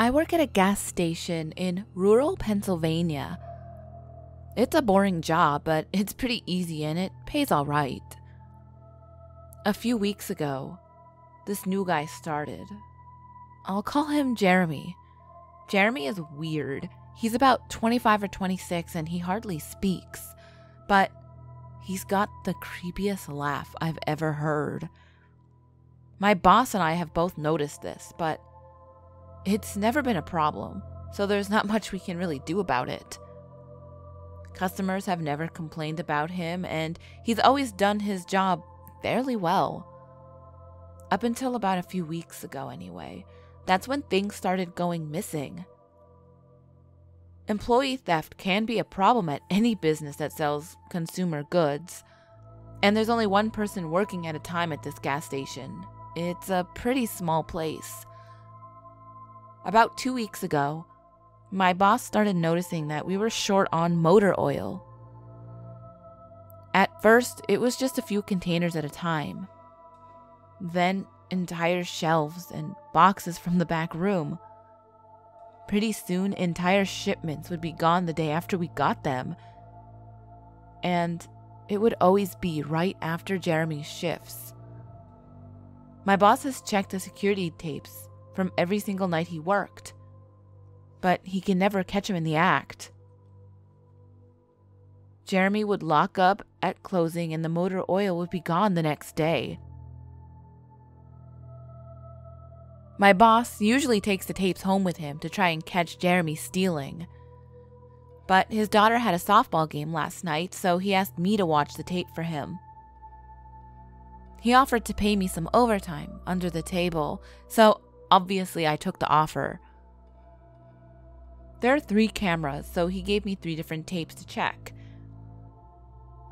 I work at a gas station in rural Pennsylvania. It's a boring job, but it's pretty easy and it pays all right. A few weeks ago, this new guy started. I'll call him Jeremy. Jeremy is weird. He's about 25 or 26 and he hardly speaks, but he's got the creepiest laugh I've ever heard. My boss and I have both noticed this, but it's never been a problem, so there's not much we can really do about it. Customers have never complained about him, and he's always done his job fairly well. Up until about a few weeks ago, anyway. That's when things started going missing. Employee theft can be a problem at any business that sells consumer goods, and there's only one person working at a time at this gas station. It's a pretty small place. About two weeks ago, my boss started noticing that we were short on motor oil. At first, it was just a few containers at a time. Then, entire shelves and boxes from the back room. Pretty soon, entire shipments would be gone the day after we got them. And it would always be right after Jeremy's shifts. My boss has checked the security tapes from every single night he worked but he can never catch him in the act. Jeremy would lock up at closing and the motor oil would be gone the next day. My boss usually takes the tapes home with him to try and catch Jeremy stealing. But his daughter had a softball game last night, so he asked me to watch the tape for him. He offered to pay me some overtime under the table, so obviously I took the offer. There are three cameras, so he gave me three different tapes to check.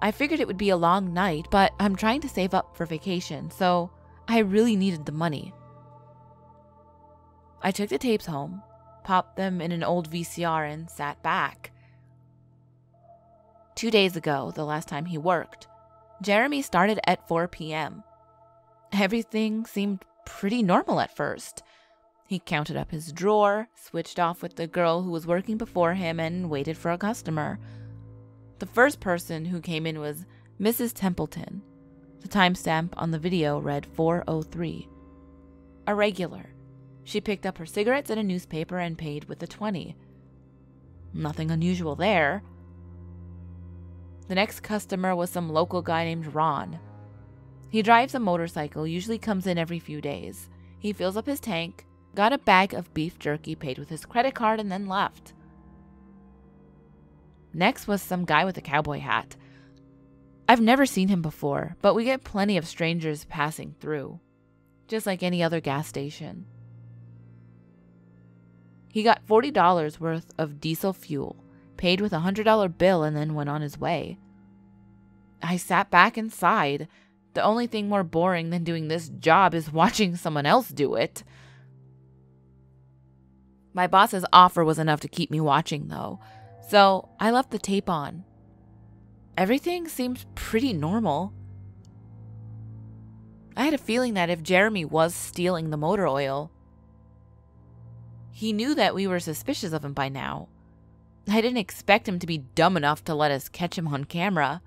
I figured it would be a long night, but I'm trying to save up for vacation, so I really needed the money. I took the tapes home, popped them in an old VCR, and sat back. Two days ago, the last time he worked, Jeremy started at 4 p.m. Everything seemed pretty normal at first. He counted up his drawer, switched off with the girl who was working before him, and waited for a customer. The first person who came in was Mrs. Templeton. The timestamp on the video read 403. A regular. She picked up her cigarettes and a newspaper and paid with a 20. Nothing unusual there. The next customer was some local guy named Ron. He drives a motorcycle, usually comes in every few days. He fills up his tank, got a bag of beef jerky paid with his credit card, and then left. Next was some guy with a cowboy hat. I've never seen him before, but we get plenty of strangers passing through, just like any other gas station. He got $40 worth of diesel fuel, paid with a $100 bill, and then went on his way. I sat back and sighed. The only thing more boring than doing this job is watching someone else do it. My boss's offer was enough to keep me watching, though, so I left the tape on. Everything seemed pretty normal. I had a feeling that if Jeremy was stealing the motor oil, he knew that we were suspicious of him by now. I didn't expect him to be dumb enough to let us catch him on camera.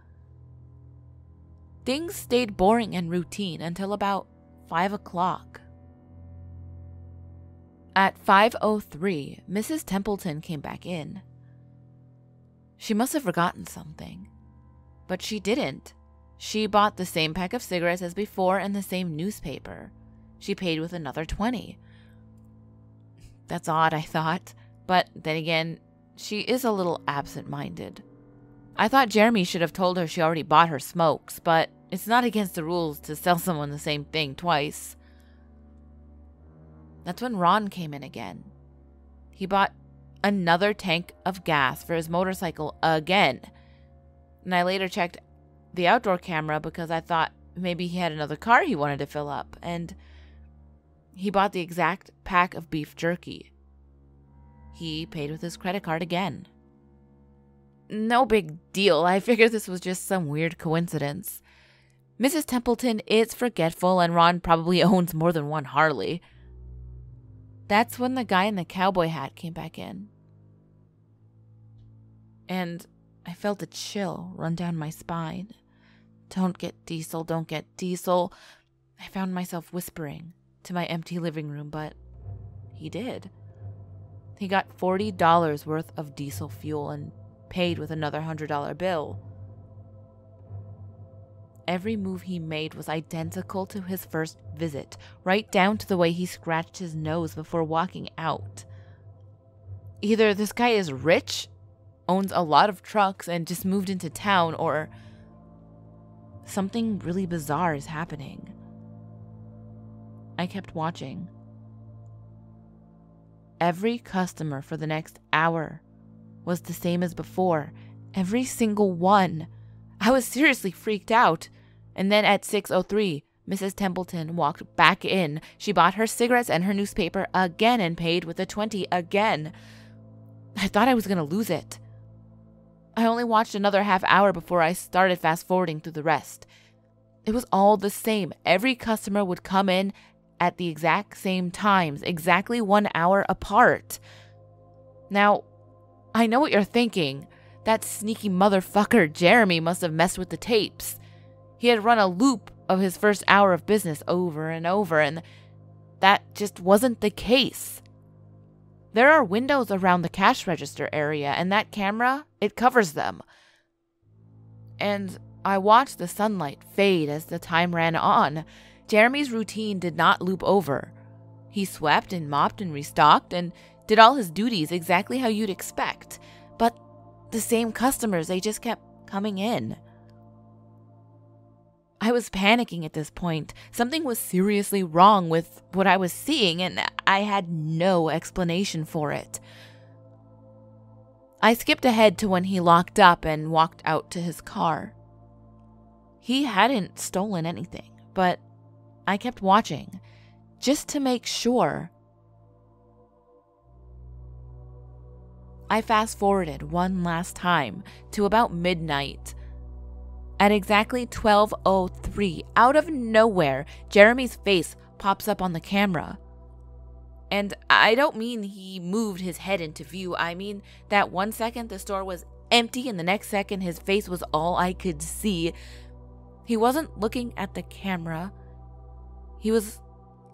Things stayed boring and routine until about 5 o'clock. At 5:03, Mrs. Templeton came back in. She must have forgotten something. But she didn't. She bought the same pack of cigarettes as before and the same newspaper. She paid with another 20. That's odd, I thought, but then again, she is a little absent-minded. I thought Jeremy should have told her she already bought her smokes, but it's not against the rules to sell someone the same thing twice. That's when Ron came in again. He bought another tank of gas for his motorcycle again. And I later checked the outdoor camera because I thought maybe he had another car he wanted to fill up. And he bought the exact pack of beef jerky. He paid with his credit card again. No big deal. I figured this was just some weird coincidence. Mrs. Templeton is forgetful, and Ron probably owns more than one Harley. That's when the guy in the cowboy hat came back in. And I felt a chill run down my spine. Don't get diesel, don't get diesel. I found myself whispering to my empty living room, but he did. He got $40 worth of diesel fuel and paid with another $100 bill. Every move he made was identical to his first visit, right down to the way he scratched his nose before walking out. Either this guy is rich, owns a lot of trucks, and just moved into town, or something really bizarre is happening. I kept watching. Every customer for the next hour was the same as before. Every single one. I was seriously freaked out. And then at 6:03, Mrs. Templeton walked back in. She bought her cigarettes and her newspaper again and paid with a 20 again. I thought I was going to lose it. I only watched another half hour before I started fast forwarding through the rest. It was all the same. Every customer would come in at the exact same times, exactly one hour apart. Now, I know what you're thinking. That sneaky motherfucker Jeremy must have messed with the tapes. He had run a loop of his first hour of business over and over, and that just wasn't the case. There are windows around the cash register area, and that camera, it covers them. And I watched the sunlight fade as the time ran on. Jeremy's routine did not loop over. He swept and mopped and restocked and did all his duties exactly how you'd expect. But the same customers, they just kept coming in. I was panicking at this point. Something was seriously wrong with what I was seeing, and I had no explanation for it. I skipped ahead to when he locked up and walked out to his car. He hadn't stolen anything, but I kept watching just to make sure. I fast forwarded one last time to about midnight at exactly 12:03, out of nowhere, Jeremy's face pops up on the camera. And I don't mean he moved his head into view. I mean that one second the store was empty and the next second his face was all I could see. He wasn't looking at the camera. He was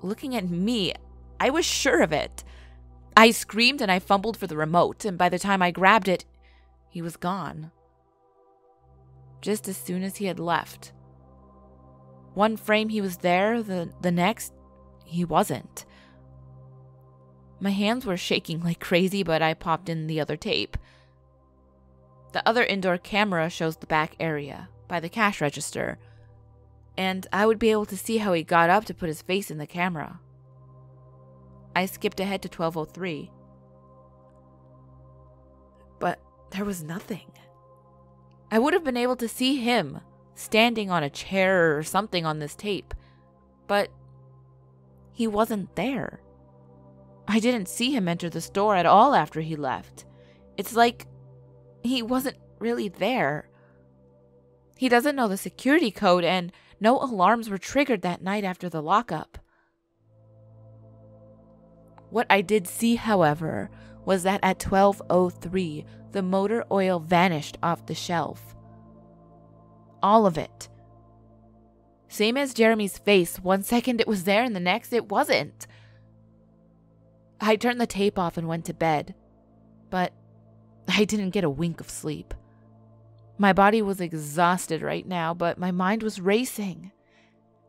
looking at me. I was sure of it. I screamed and I fumbled for the remote, and by the time I grabbed it, he was gone just as soon as he had left. One frame he was there, the, the next, he wasn't. My hands were shaking like crazy, but I popped in the other tape. The other indoor camera shows the back area, by the cash register, and I would be able to see how he got up to put his face in the camera. I skipped ahead to 1203. But there was nothing. I would have been able to see him standing on a chair or something on this tape, but he wasn't there. I didn't see him enter the store at all after he left. It's like he wasn't really there. He doesn't know the security code, and no alarms were triggered that night after the lockup. What I did see, however, was that at 1203, the motor oil vanished off the shelf. All of it. Same as Jeremy's face, one second it was there and the next it wasn't. I turned the tape off and went to bed, but I didn't get a wink of sleep. My body was exhausted right now, but my mind was racing.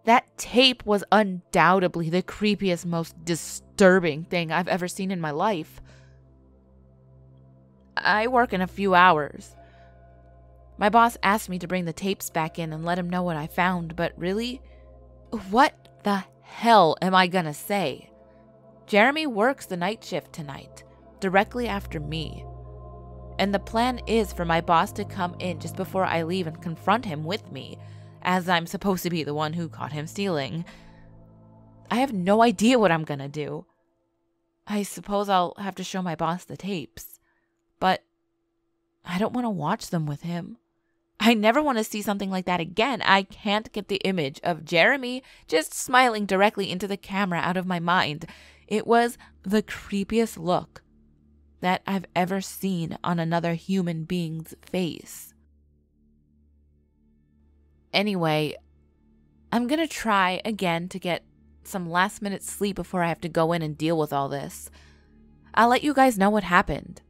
That tape was undoubtedly the creepiest, most disturbing thing I've ever seen in my life. I work in a few hours. My boss asked me to bring the tapes back in and let him know what I found, but really, what the hell am I gonna say? Jeremy works the night shift tonight, directly after me. And the plan is for my boss to come in just before I leave and confront him with me, as I'm supposed to be the one who caught him stealing. I have no idea what I'm gonna do. I suppose I'll have to show my boss the tapes but I don't want to watch them with him. I never want to see something like that again. I can't get the image of Jeremy just smiling directly into the camera out of my mind. It was the creepiest look that I've ever seen on another human being's face. Anyway, I'm gonna try again to get some last minute sleep before I have to go in and deal with all this. I'll let you guys know what happened.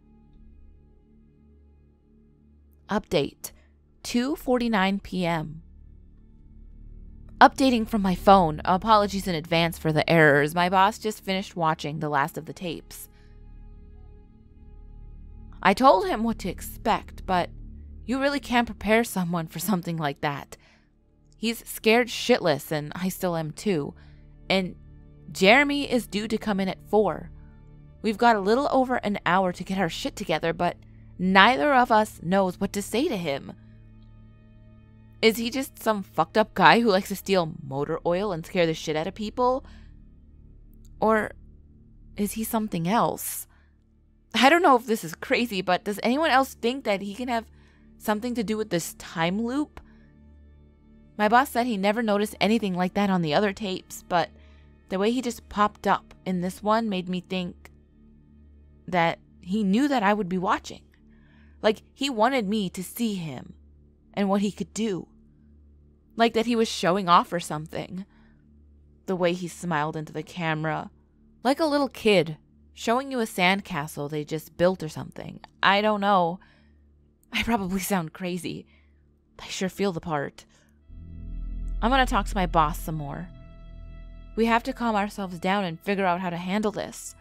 Update 2:49 p.m. Updating from my phone. Apologies in advance for the errors. My boss just finished watching the last of the tapes. I told him what to expect, but you really can't prepare someone for something like that. He's scared shitless, and I still am too. And Jeremy is due to come in at 4. We've got a little over an hour to get our shit together, but neither of us knows what to say to him. Is he just some fucked up guy who likes to steal motor oil and scare the shit out of people? Or is he something else? I don't know if this is crazy, but does anyone else think that he can have something to do with this time loop? My boss said he never noticed anything like that on the other tapes, but the way he just popped up in this one made me think that he knew that I would be watching. Like he wanted me to see him and what he could do. Like that he was showing off or something. The way he smiled into the camera, like a little kid showing you a sandcastle they just built or something. I don't know. I probably sound crazy. I sure feel the part. I'm to talk to my boss some more. We have to calm ourselves down and figure out how to handle this.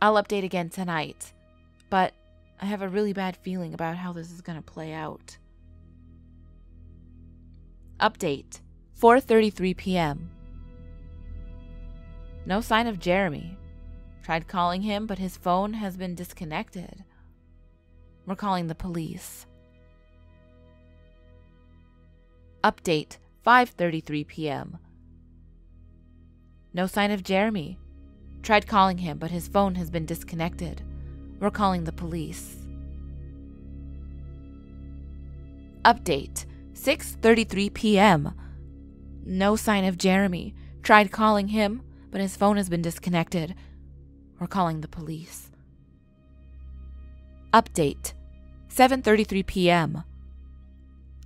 I'll update again tonight, but I have a really bad feeling about how this is going to play out. Update 4:33 p.m. No sign of Jeremy. Tried calling him, but his phone has been disconnected. We're calling the police. Update 5:33 p.m. No sign of Jeremy. Tried calling him, but his phone has been disconnected. We're calling the police. Update 6:33 p.m. No sign of Jeremy. Tried calling him, but his phone has been disconnected. We're calling the police. Update 7:33 p.m.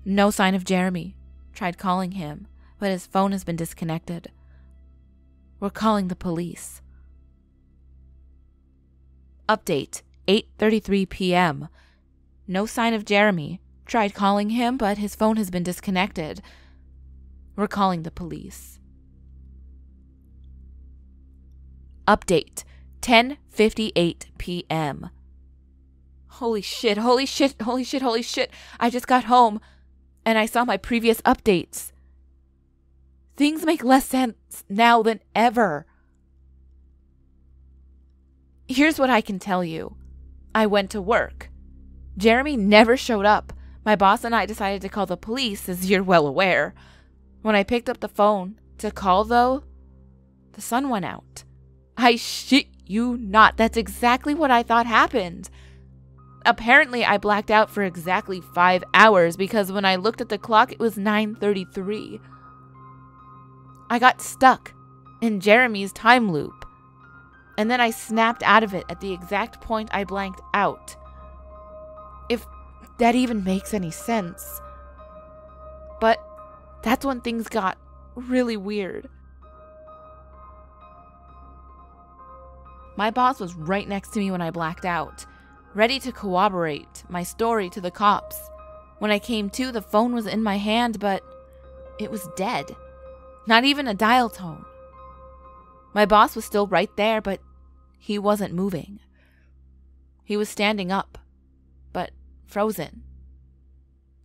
No sign of Jeremy. Tried calling him, but his phone has been disconnected. We're calling the police. Update 8:33 p.m. No sign of Jeremy. Tried calling him, but his phone has been disconnected. We're calling the police. Update 10:58 p.m. Holy shit, holy shit, holy shit, holy shit. I just got home and I saw my previous updates. Things make less sense now than ever. Here's what I can tell you I went to work. Jeremy never showed up. My boss and I decided to call the police, as you're well aware. When I picked up the phone to call, though, the sun went out. I shit you not. That's exactly what I thought happened. Apparently, I blacked out for exactly 5 hours because when I looked at the clock, it was 9:33. I got stuck in Jeremy's time loop. And then I snapped out of it at the exact point I blanked out. If that even makes any sense. But that's when things got really weird. My boss was right next to me when I blacked out ready to corroborate my story to the cops. When I came to, the phone was in my hand, but it was dead. Not even a dial tone. My boss was still right there, but he wasn't moving. He was standing up, but frozen.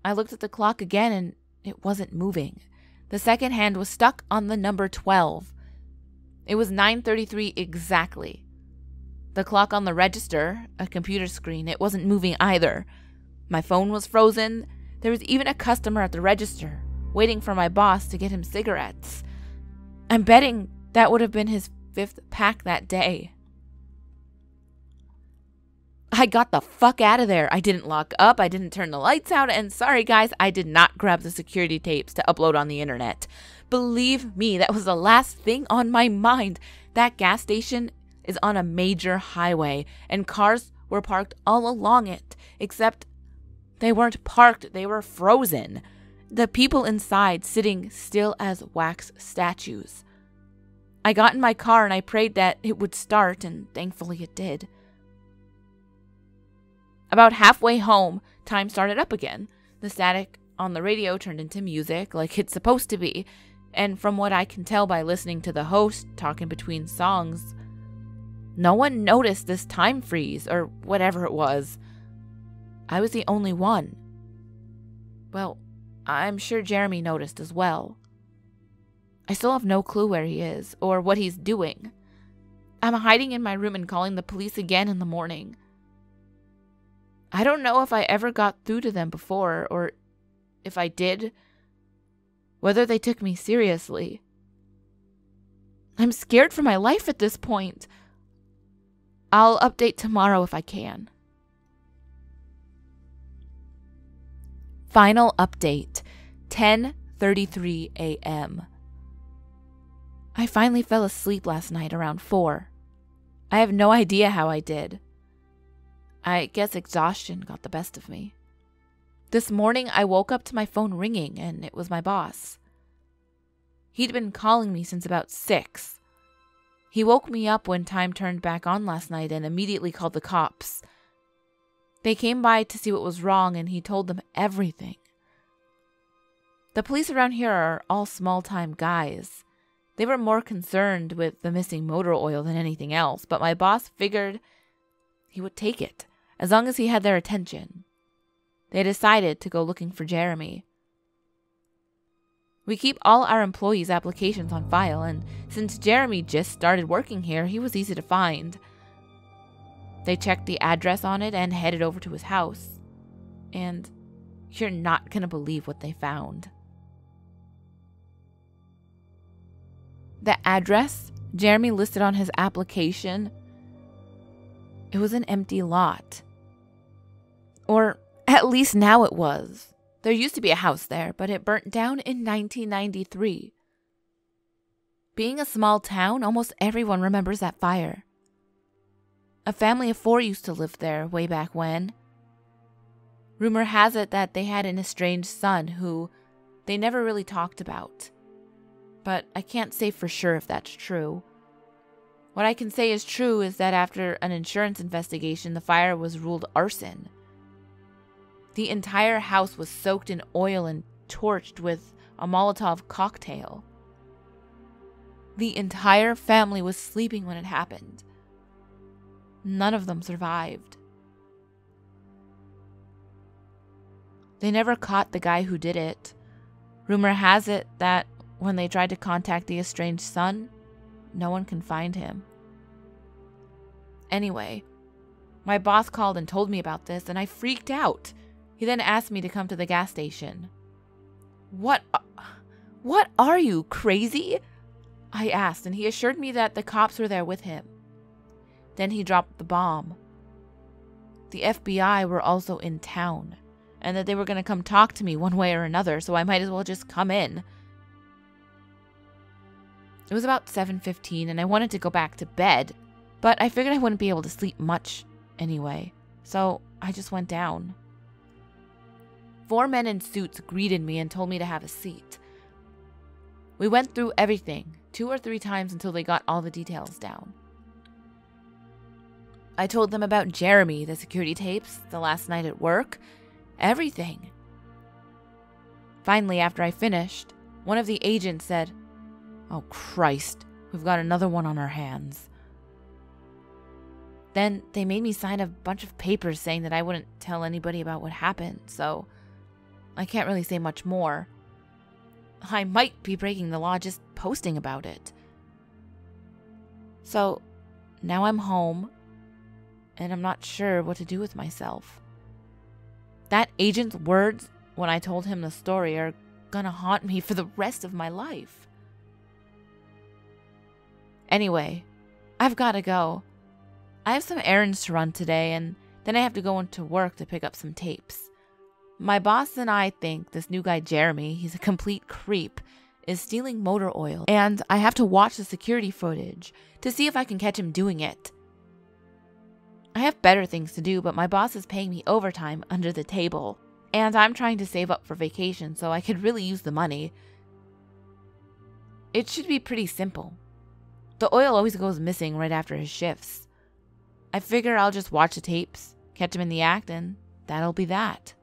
I looked at the clock again and it wasn't moving. The second hand was stuck on the number 12. It was 9:33 exactly. The clock on the register, a computer screen, it wasn't moving either. My phone was frozen. There was even a customer at the register, waiting for my boss to get him cigarettes. I'm betting that would have been his fifth pack that day. I got the fuck out of there. I didn't lock up, I didn't turn the lights out, and sorry guys, I did not grab the security tapes to upload on the internet. Believe me, that was the last thing on my mind. That gas station is on a major highway, and cars were parked all along it, except they weren't parked, they were frozen. The people inside sitting still as wax statues. I got in my car and I prayed that it would start, and thankfully it did. About halfway home, time started up again. The static on the radio turned into music, like it's supposed to be, and from what I can tell by listening to the host talking between songs, no one noticed this time freeze or whatever it was. I was the only one. Well, I'm sure Jeremy noticed as well. I still have no clue where he is or what he's doing. I'm hiding in my room and calling the police again in the morning. I don't know if I ever got through to them before or if I did, whether they took me seriously. I'm scared for my life at this point. I'll update tomorrow if I can. Final update 10:33 a.m. I finally fell asleep last night around 4. I have no idea how I did. I guess exhaustion got the best of me. This morning, I woke up to my phone ringing, and it was my boss. He'd been calling me since about 6. He woke me up when time turned back on last night and immediately called the cops. They came by to see what was wrong, and he told them everything. The police around here are all small time guys. They were more concerned with the missing motor oil than anything else, but my boss figured he would take it as long as he had their attention they decided to go looking for Jeremy. We keep all our employees' applications on file, and since Jeremy just started working here, he was easy to find. They checked the address on it and headed over to his house. And you're not going to believe what they found. The address Jeremy listed on his application, it was an empty lot. Or at least now it was. There used to be a house there, but it burnt down in 1993. Being a small town, almost everyone remembers that fire. A family of four used to live there way back when. Rumor has it that they had an estranged son who they never really talked about. But I can't say for sure if that's true. What I can say is true is that after an insurance investigation, the fire was ruled arson. The entire house was soaked in oil and torched with a Molotov cocktail. The entire family was sleeping when it happened. None of them survived. They never caught the guy who did it. Rumor has it that when they tried to contact the estranged son, no one can find him. Anyway, my boss called and told me about this, and I freaked out. He then asked me to come to the gas station. What uh, what are you, crazy? I asked, and he assured me that the cops were there with him. Then he dropped the bomb. The FBI were also in town, and that they were going to come talk to me one way or another, so I might as well just come in. It was about 7:15 and I wanted to go back to bed, but I figured I wouldn't be able to sleep much anyway. So, I just went down. Four men in suits greeted me and told me to have a seat. We went through everything, two or three times until they got all the details down. I told them about Jeremy, the security tapes, the last night at work, everything. Finally, after I finished, one of the agents said, Oh Christ, we've got another one on our hands. Then they made me sign a bunch of papers saying that I wouldn't tell anybody about what happened, so I can't really say much more. I might be breaking the law just posting about it. So now I'm home, and I'm not sure what to do with myself. That agent's words when I told him the story are gonna haunt me for the rest of my life. Anyway, I've gotta go. I have some errands to run today, and then I have to go into work to pick up some tapes. My boss and I think this new guy, Jeremy, he's a complete creep, is stealing motor oil, and I have to watch the security footage to see if I can catch him doing it. I have better things to do, but my boss is paying me overtime under the table, and I'm trying to save up for vacation so I could really use the money. It should be pretty simple. The oil always goes missing right after his shifts. I figure I'll just watch the tapes, catch him in the act, and that'll be that.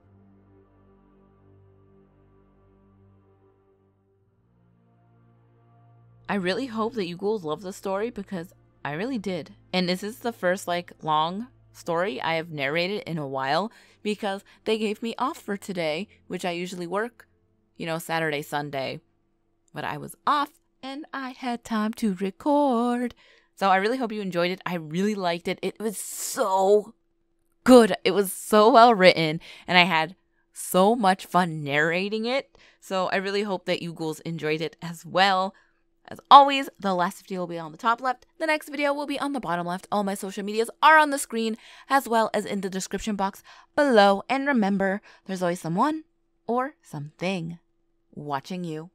I really hope that you ghouls love this story because I really did. And this is the first like long story I have narrated in a while because they gave me off for today, which I usually work, you know, Saturday, Sunday. But I was off and I had time to record. So I really hope you enjoyed it. I really liked it. It was so good. It was so well written and I had so much fun narrating it. So I really hope that you ghouls enjoyed it as well. As always, the last video will be on the top left, the next video will be on the bottom left. All my social medias are on the screen as well as in the description box below. And remember, there's always someone or something watching you.